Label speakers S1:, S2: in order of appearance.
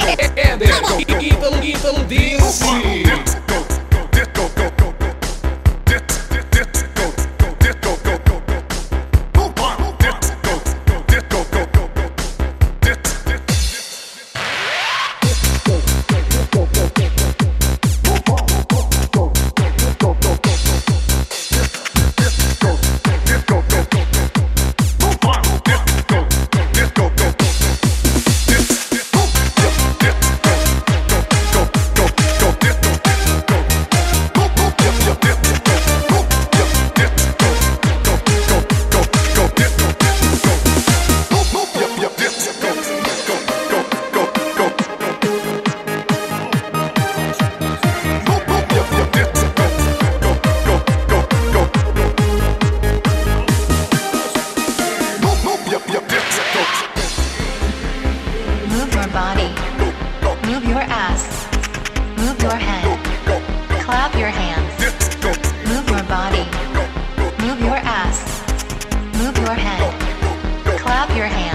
S1: And there go evil, evil DLC.
S2: your hand.